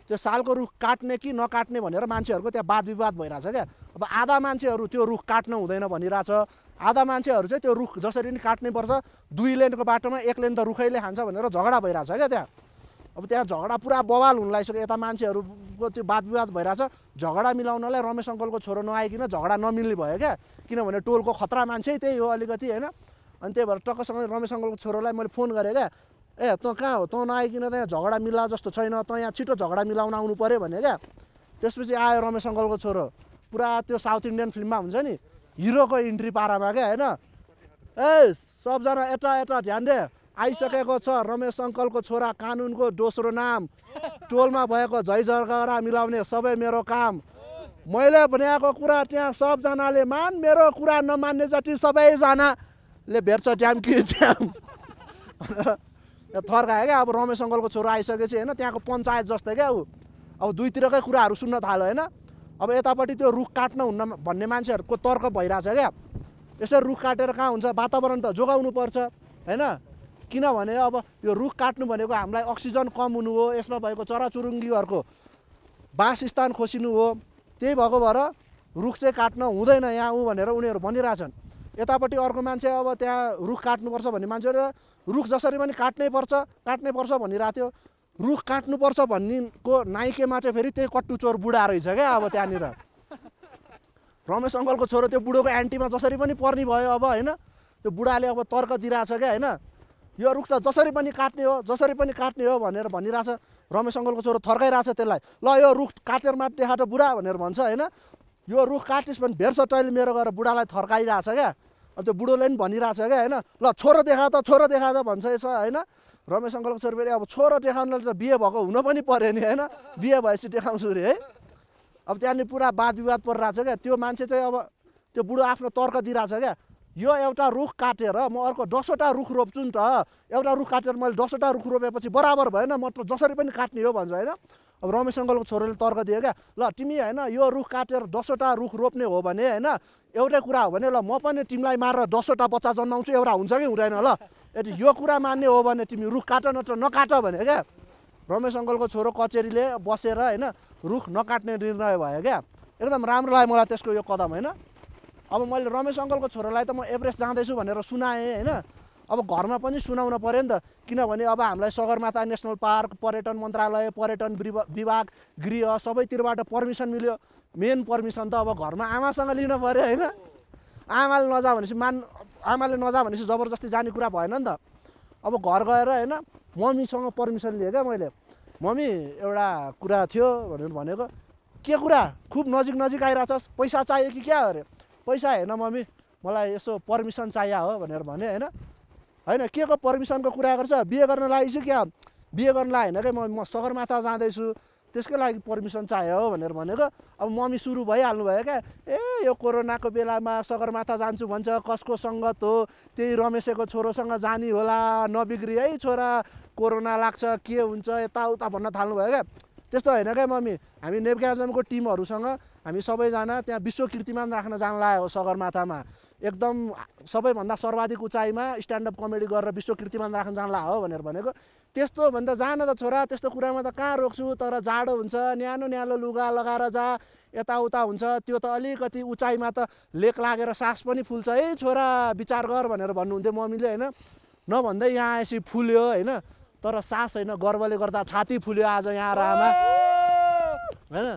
त्यो सालको रुख काट्ने कि नकाट्ने भनेर मान्छेहरूको त्यहाँ वाद विवाद भइरहेछ क्या। अब आधा मान्छेहरू त्यो रुख काट्न हुँदैन भनिरहेछ। आधा मान्छेहरू चाहिँ त्यो रुख जसरी नि काट्नै पर्छ दुई लेनको बाटोमा एक लेन त रुखैले खान्छ भनेर झगडा भइरहेछ क्या त्यहाँ। अब त्यहाँ झगडा पुरा बवाल हुन लागिसक्यो यता मान्छेहरूको त्यो वाद विवाद भइरहेछ झगडा मिलाउनलाई रमेश अङ्कलको छोरो नआइकन झगडा नमिल्ने भयो क्या। किनभने टोलको खतरा मान्छे त्यही हो अलिकति होइन? अनि त्यही भएर टक्कसँग रमेश अङ्कलको छोरोलाई मैले फोन गरेँ क्या। ए तँ कहाँ हो? तँ नआइकन त्यहाँ झगडा मिला जस्तो छैन। तँ यहाँ छिटो झगडा मिलाउन आउनु पऱ्यो भने क्या। त्यसपछि आयो रमेश अङ्कलको छोरो। पुरा त्यो साउथ इन्डियन फिल्ममा हुन्छ नि। हिरोको इन्ट्री पारामा क्या होइन? ए सबजना यता यता ध्यान दे। आइसकेको छ रमेश अङ्कलको छोरा कानुनको दोस्रो नाम। टोलमा भएको झै झगडा मिलाउने सबै मेरो काम। मैले भनेको कुरा त्यहाँ सबजनाले मान मेरो कुरा नमान्ने जति सबैजनाले भेट्छ ड्याम कि भनेर थर्कायो क्या अब रमेश अङ्कलको छोरो आइसकेपछि होइन? त्यहाँको पञ्चायत जस्तै क्या ऊ। अब दुईतिरकै कुराहरू सुन्न थाल्यो होइन? अब यतापट्टि त्यो रुख काट्न हुन्न भन्ने मान्छेहरूको तर्क भइरहेछ क्या। यसरी रुख काटेर कहाँ हुन्छ? वातावरण त जोगाउनु पर्छ होइन? किनभने अब यो रुख काट्नु भनेको हामीलाई अक्सिजन कम हुनु हो यसमा भएको चराचुरुङ्गीहरूको वासस्थान खोसिनु हो। त्यही भएको भएर रुख चाहिँ काट्न हुँदैन यहाँ ऊ भनेर उनीहरू भनिरहेछन्। यतापट्टि अर्को मान्छे अब त्यहाँ रुख काट्नुपर्छ भन्ने मान्छेहरू रुख जसरी पनि काट्नै पर्छ काट्नै पर्छ भनिरहेको थियो। रुख काट्नुपर्छ भन्नेको नाइकेमा चाहिँ फेरि त्यही कट्टु चोर बुढा रहेछ क्या अब त्यहाँनिर। रमेश अङ्कलको छोरो त्यो बुढोको एन्टीमा जसरी पनि पर्ने भयो अब होइन त्यो बुढाले अब तर्क दिइरहेछ क्या होइन यो रुख त जसरी पनि काट्ने हो जसरी पनि काट्ने हो भनेर भनिरहेछ। रमेश अङ्कलको छोरो थर्काइरहेछ त्यसलाई ल यो रुख काटेर मात्र त बुढा भनेर भन्छ होइन यो रुख काटिस् भने भेट्छ तैँले मेरो गएर बुढालाई थर्काइरहेछ क्या। अब त्यो बुढोले पनि भनिरहेछ क्या होइन ल छोरो देखा त छोरो देखा त भन्छ यसो होइन। रमेश अङ्कलको छोरो अब छोरो देखाउनलाई त बिहे भएको हुन पनि पऱ्यो नि होइन? बिहे भएपछि देखाउँछु अरे है? अब त्यहाँनिर पुरा वाद विवाद परिरहेछ क्या। त्यो मान्छे चाहिँ अब त्यो बुढो आफ्नो तर्क दिइरहेछ क्या। यो एउटा रुख काटेर म अर्को दसवटा रुख रोप्छु नि त। एउटा रुख काटेर मैले दसवटा रुख रोपेपछि बराबर भएन म त जसरी पनि काट्ने हो भन्छ होइन? अब रमेश अङ्कलको छोरोले तर्क दियो क्या। ल तिमी होइन यो रुख काटेर दसवटा रुख रोप्ने हो भने होइन एउटै कुरा हो भने ल म पनि तिमीलाई मारेर दसवटा बच्चा जन्माउँछु एउटा हुन्छ कि हुँदैन ल? यदि यो कुरा मान्ने हो भने तिमी रुख काट नत्र नकाट भने क्या? रमेश अङ्कलको छोरो कचेरीले बसेर होइन रुख नकाट्ने निर्णय भयो क्या? एकदम राम्रो लाग्यो मलाई त्यसको यो कदम होइन? अब मैले रमेश अङ्कलको छोरालाई त म एभरेस्ट जाँदैछु भनेर सुनाएँ होइन? अब घरमा पनि सुनाउन पऱ्यो नि त किनभने अब हामीलाई सगरमाथा नेसनल पार्क पर्यटन मन्त्रालय पर्यटन विभ- विभाग गृह सबैतिरबाट पर्मिसन मिल्यो। मेन पर्मिसन त अब घरमा आमासँग लिन पऱ्यो होइन? आमाले नजा भनेपछि मान आमाले नजा भनेपछि जबरजस्ती जाने कुरा भएन नि त। अब घर गएर होइन मम्मीसँग पर्मिसन लिएँ क्या मैले। मम्मी एउटा कुरा थियो भनेर भनेको के कुरा? खुब नजिक नजिक आइरहेछस्। पैसा चाहियो कि क्या? अरे। पैसा होइन मम्मी मलाई यसो पर्मिसन चाहियो हो भनेर भने होइन। होइन के को पर्मिसनको कुरा गर्छ? बिहे गर्न लागेछु क्या। बिहे गर्न लागेन क्या म म सगरमाथा जाँदैछु। त्यसकै लागि पर्मिसन चाहियो भनेर भनेको। अब मम्मी सुरु भइहाल्नु भयो क्या। ए यो कोरोनाको बेलामा सगरमाथा जान्छु भन्छ कसको सङ्गत हो? त्यही रमेशको छोरोसँग जाने होला नबिग्री है छोरा। कोरोना लाग्छ के हुन्छ यताउता भन्न थाल्नुभयो क्या। त्यस्तो होइन क्या मम्मी। हामी नेप्गाजमको टिमहरूसँग हामी सबैजना त्यहाँ विश्व कीर्तिमान राख्न जान लाग्यो सगरमाथामा। एकदम सबैभन्दा सर्वाधिक उचाइमा स्ट्यान्डअप कमेडी गरेर विश्व कीर्तिमान राख्न जान हो भनेर भनेको। त्यस्तो भन्दा जान त छोरा त्यस्तो कुरामा त कहाँ रोक्छु? तर जाडो हुन्छ न्यानो न्यानो लुगा लगाएर जा। यताउता हुन्छ। त्यो त अलिकति उचाइमा त लेक लागेर सास पनि फुल्छ। है छोरा विचार गर भनेर भन्नुहुन्थ्यो मम्मीले होइन? नभन्दै यहाँ आएपछि फुल्यो होइन? तर सास होइन गर्वले गर्दा छाती फुल्यो आज यहाँ आमा। होइन?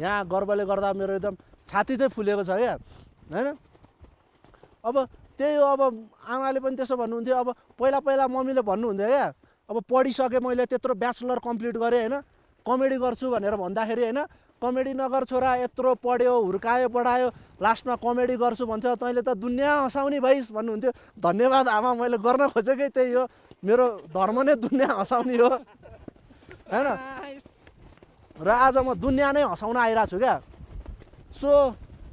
यहाँ गर्वले गर्दा मेरो एकदम छाती चाहिँ फुलेको छ क्या। होइन? अब त्यही हो अब आमाले पनि त्यसो भन्नुहुन्थ्यो। अब पहिला पहिला मम्मीले भन्नुहुन्थ्यो क्या। अब पढिसकेँ मैले त्यत्रो ब्याचलर कम्प्लिट गरेँ होइन? कमेडी गर्छु भनेर भन्दाखेरि होइन? कमेडी नगर छोरा यत्रो पढ्यो हुर्कायो पढायो लास्टमा कमेडी गर्छु भन्छ तैँले त दुनियाँ हँसाउने भइस् भन्नुहुन्थ्यो। धन्यवाद आमा मैले गर्न खोजेकै त्यही हो। मेरो धर्म नै दुनियाँ हँसाउने हो। होइन? र आज म दुनियाँ नै हँसाउन आइरहेको छु क्या। सो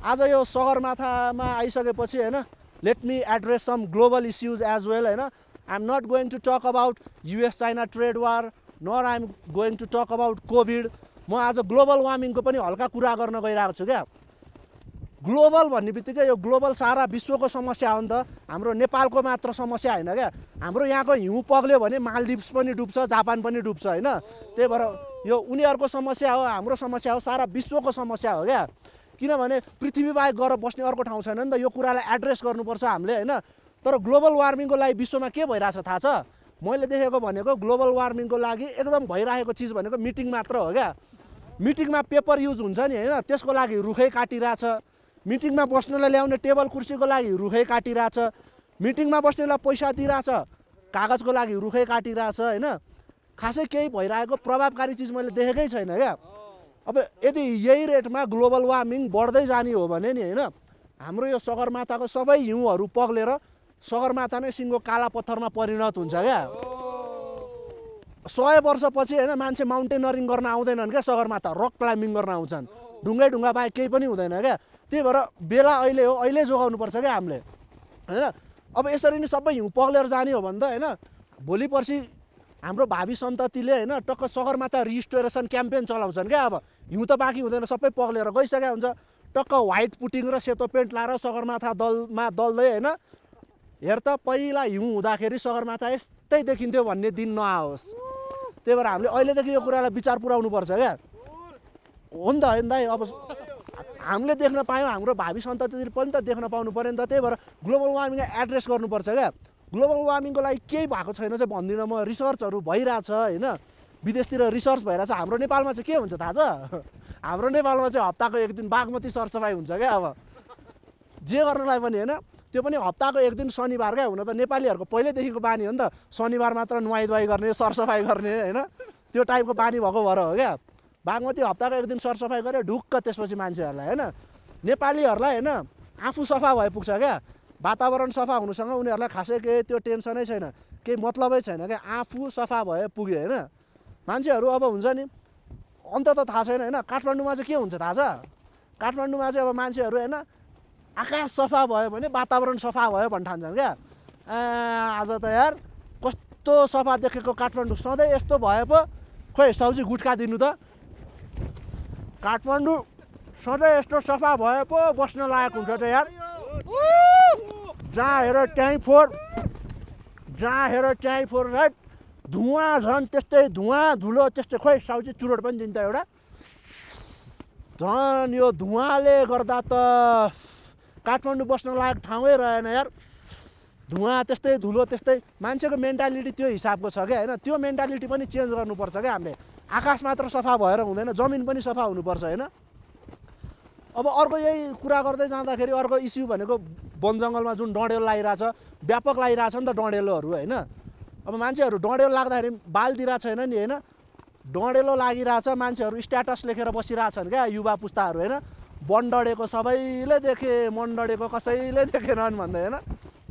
आज यो सगरमाथामा आइसकेपछि होइन? Let me address some global issues as well होइन? I am not going to talk about US China trade war nor I am going to talk about covid म आज ग्लोबल वार्मिङको पनि हल्का कुरा गर्न गइरहेको छु क्या। ग्लोबल भन्ने बित्तिकै यो ग्लोबल सारा विश्वको समस्या हो नि त। हाम्रो नेपालको मात्र समस्या होइन क्या। हाम्रो यहाँको हिउँ पग्ल्यो भने मालदिप्स पनि डुब्छ जापान पनि डुब्छ होइन। त्यही भएर यो उनीहरूको समस्या हो हाम्रो समस्या हो सारा विश्वको समस्या हो क्या। किनभने पृथ्वी बाहेक गएर बस्ने अर्को ठाउँ छैन नि त। यो कुरालाई एड्रेस गर्नुपर्छ हामीले होइन। तर ग्लोबल वार्मिङको लागि विश्वमा के भइरहेछ थाहा छ? मैले देखेको भनेको ग्लोबल वार्मिङको लागि एकदम भइरहेको चिज भनेको मिटिङ मात्र हो क्या। मिटिङमा पेपर युज हुन्छ नि होइन? त्यसको लागि रुखै काटिरहेछ। मिटिङमा बस्नलाई ल्याउने टेबल कुर्सीको लागि रुखै काटिरहेछ। मिटिङमा बस्नेलाई पैसा दिइरहेछ। कागजको लागि रुखै काटिरहेछ होइन? खासै केही भइरहेको प्रभावकारी चिज मैले देखेकै छैन क्या। अब यदि यही रेटमा ग्लोबल वार्मिङ बढ्दै जाने हो भने नि होइन? हाम्रो यो सगरमाथाको सबै हिउँहरू पग्लेर सगरमाथा नै सिङ्गो काला पत्थरमा परिणत हुन्छ क्या। सय वर्षपछि होइन मान्छे माउन्टेनरिङ गर्न आउँदैनन् क्या सगरमाथा रक क्लाइम्बिङ गर्न आउँछन्। ढुङ्गै ढुङ्गा बाहेक केही पनि हुँदैन क्या। त्यही भएर बेला अहिले हो अहिले जोगाउनुपर्छ क्या हामीले। होइन? अब यसरी नै सबै हिउँ पग्लेर जाने हो भने त होइन भोलि पर्सि हाम्रो भावी सन्ततिले होइन टक्क सगरमाथा रिस्टोरेसन क्याम्पेन चलाउँछन् क्या। अब हिउँ त बाँकी हुँदैन सबै पग्लेर गइसकेको हुन्छ। टक्क व्हाइट पुटिङ र सेतो पेन्ट लाएर सगरमाथा दलमा दल्दै होइन हेर त पहिला हिउँ हुँदाखेरि सगरमाथा यस्तै देखिन्थ्यो भन्ने दिन नआओस्। त्यही भएर हामीले अहिलेदेखि यो कुरालाई विचार पुऱ्याउनु पर्छ क्या। हो नि त होइन दाइ अब हामीले देख्न पायौँ हाम्रो भावी सन्ततिले पनि त देख्न पाउनु पऱ्यो नि त। त्यही भएर ग्लोबल वार्मिङ एड्रेस गर्नुपर्छ क्या। ग्लोबल वार्मिङको लागि केही भएको छैन चाहिँ भन्दिनँ म। रिसर्चहरू भइरहेछ होइन? विदेशतिर रिसर्च भइरहेछ। हाम्रो नेपालमा चाहिँ के हुन्छ थाहा छ? हाम्रो नेपालमा चाहिँ हप्ताको एक दिन बागमती सरसफाइ हुन्छ क्या अब। जे गर्नलाई पनि होइन? त्यो पनि हप्ताको एक दिन शनिबार क्या हुन त नेपालीहरूको पहिल्यैदेखिको बानी हो नि त। शनिबार मात्र नुहाइ धुवाई गर्ने सरसफाइ गर्ने होइन? त्यो टाइपको बानी भएको भएर हो क्या। बागमती हप्ताको एक दिन सरसफाइ गऱ्यो ढुक्क त्यसपछि मान्छेहरूलाई होइन? नेपालीहरूलाई होइन आफू सफा भए पुग्छ क्या। वातावरण सफा हुनुसँग उनीहरूलाई खासै केही त्यो टेन्सनै छैन। केही मतलबै छैन क्या। आफू सफा भए पुग्यो होइन? मान्छेहरू अब हुन्छ नि अन्त त थाहा छैन होइन? काठमाडौँमा चाहिँ के हुन्छ थाहा छ? काठमाडौँमा चाहिँ अब मान्छेहरू होइन आकाश सफा भयो भने वातावरण सफा भयो भन्ने ठान्छन् क्या। आज त यार कस्तो सफा देखेको काठमाडौँ सधैँ यस्तो भए पो। खोइ साउजी गुट्का दिनु त। काठमाडौँ सधैँ यस्तो सफा भए पो बस्न लायक हुन्छ त यार। जहाँ हेर त्यहीँ फोर जहाँ हेर त्यहीँ फोर राइट धुवा झन् त्यस्तै धुवा धुलो त्यस्तै। खोइ साउजी चुरोट पनि दिन्छ एउटा। झन् यो धुवाले गर्दा त काठमाडौँ बस्न लायक ठाउँै रहेन यार। धुवा त्यस्तै धुलो त्यस्तै। मान्छेको मेन्टालिटी त्यो हिसाबको छ क्या होइन? त्यो मेन्टालिटी पनि चेन्ज गर्नुपर्छ क्या हामीले। आकाश मात्र सफा भएर हुँदैन जमिन पनि सफा हुनुपर्छ होइन? अब अर्को यही कुरा गर्दै जाँदाखेरि अर्को इस्यु भनेको वन जङ्गलमा जुन डडेलो लागिरहेछ व्यापक लागिरहेछ नि त डडेलोहरू होइन? अब मान्छेहरू डडेलो लाग्दाखेरि बाल दिइरहेको छैन नि होइन? डडेलो लागिरहेछ मान्छेहरू स्ट्याटस लेखेर बसिरहेछन् क्या युवा पुस्ताहरू होइन? वन डढेको सबैले देखे मन डढेको कसैले देखेनन् भन्दै होइन?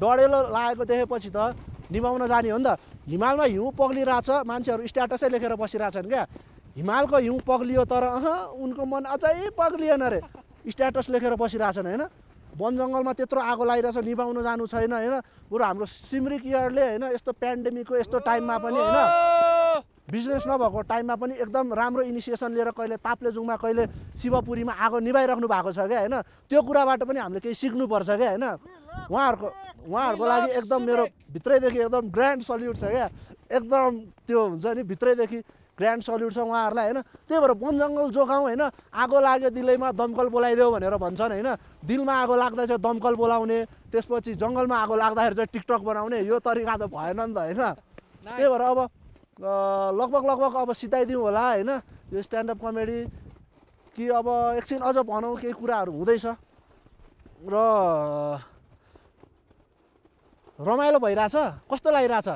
डढेलो लागेको देखेपछि त निभाउन जाने हो नि त। हिमालमा हिउँ पग्लिरहेछ मान्छेहरू स्ट्याटसै लेखेर बसिरहेछन् क्या। हिमालको हिउँ पग्लियो तर अह उनको मन अझै पग्लिएन अरे स्ट्याटस लेखेर बसिरहेछन् होइन? वन जङ्गलमा त्यत्रो आगो लागिरहेछ निभाउन जानु छैन होइन? बरु हाम्रो सिमरिक इयरले होइन यस्तो पेन्डेमिकको यस्तो टाइममा पनि होइन? बिजनेस नभएको टाइममा पनि एकदम राम्रो इनिसिएसन लिएर कहिले ताप्लेजुङमा कहिले शिवपुरीमा आगो निभाइराख्नु भएको छ क्या होइन? त्यो कुराबाट पनि हामीले केही सिक्नुपर्छ क्या होइन? उहाँहरूको उहाँहरूको लागि एकदम मेरो भित्रैदेखि एकदम ग्रान्ड सल्युट छ क्या। एकदम त्यो हुन्छ नि भित्रैदेखि ग्रान्ड सल्युट छ उहाँहरूलाई होइन? त्यही भएर वन जङ्गल जोगाउँ होइन? आगो लाग्यो दिलैमा दमकल बोलाइदेऊ भनेर भन्छन् होइन? दिलमा आगो लाग्दा चाहिँ दमकल बोलाउने त्यसपछि जङ्गलमा आगो लाग्दाखेरि चाहिँ टिकटक बनाउने यो तरिका त भएन नि त होइन? त्यही भएर अब लगभग लगभग अब सिधाइदिउँ होला होइन? यो स्ट्यान्डअप कमेडी कि अब एकछिन अझ भनौँ केही कुराहरू हुँदैछ। र रमाइलो भइरहेछ। कस्तो लागिरहेछ?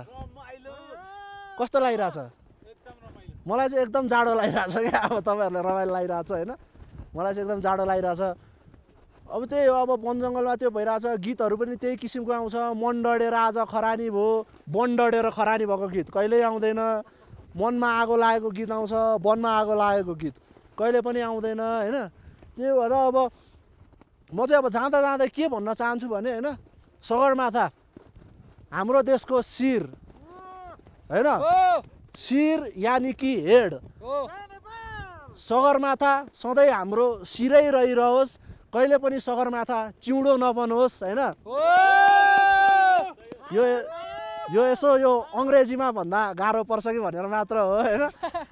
कस्तो लागिरहेछ? मलाई चाहिँ एकदम जाडो लागिरहेछ क्या। अब तपाईँहरूलाई रमाइलो लागिरहेछ होइन? मलाई चाहिँ एकदम जाडो लागिरहेछ। अब त्यही हो अब वन जङ्गलमा त्यो भइरहेछ गीतहरू पनि त्यही किसिमको आउँछ। मन डढेर आज खरानी भयो वन डढेर खरानी भएको गीत कहिल्यै आउँदैन। मनमा आगो लागेको गीत आउँछ वनमा आगो लागेको गीत कहिले पनि आउँदैन होइन? त्यही भएर अब म चाहिँ अब जाँदा जाँदा के भन्न चाहन्छु भने होइन? सगरमाथा हाम्रो देशको शिर होइन? शिर यानि कि हेड। सगरमाथा सधैँ हाम्रो शिरै रहिरहोस्। कहिले पनि सगरमाथा चिउँडो नबनोस् होइन? यो यो यसो यो अङ्ग्रेजीमा भन्दा गाह्रो पर्छ कि भनेर मात्र हो होइन?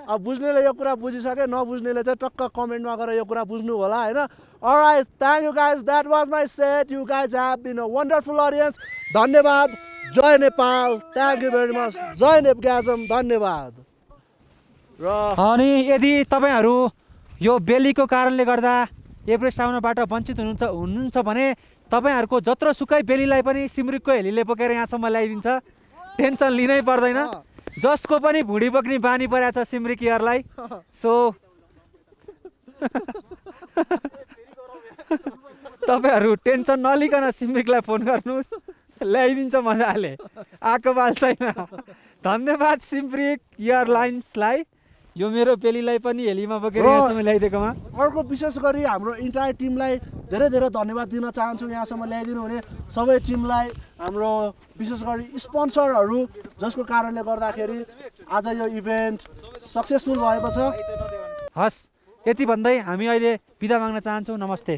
अब बुझ्नेले यो कुरा बुझिसके नबुझ्नेले चाहिँ टक्क कमेन्टमा गएर यो कुरा बुझ्नु होला होइन? Alright thank you guys. That was my set. You guys have been a wonderful audience. धन्यवाद. जय Nepal. Thank you very much जय नेपाजम धन्यवाद. र अनि यदि तपाईँहरू यो बेलीको कारणले गर्दा एभरेस्ट आउनबाट वञ्चित हुनुहुन्छ हुनुहुन्छ भने तपाईँहरूको जत्रो सुकै बेलीलाई पनि सिमरिकको हेलीले बोकेर यहाँसम्म ल्याइदिन्छ। टेन्सन लिनै पर्दैन। जसको पनि भुँडी बोक्ने बानी परेको छ सिमरिक इयरलाई सो तपाईँहरू टेन्सन नलिकन सिमरिकलाई फोन गर्नुहोस्। ल्याइदिन्छ मजाले। आएको बाल छैन। धन्यवाद सिमरिक एयरलाइन्सलाई। यो मेरो बेलीलाई पनि हेलीमा बोकेर यहाँसम्म ल्याइदिएकोमा। अर्को विशेष गरी हाम्रो इन्टायर टिमलाई धेरै धेरै धन्यवाद दिन चाहन्छु यहाँसम्म ल्याइदिनु हुने। सबै टिमलाई हाम्रो विशेष गरी स्पोन्सरहरू जसको कारणले गर्दाखेरि आज यो इभेन्ट सक्सेसफुल भएको छ। हस् यति भन्दै हामी अहिले बिदा माग्न चाहन्छौँ। नमस्ते।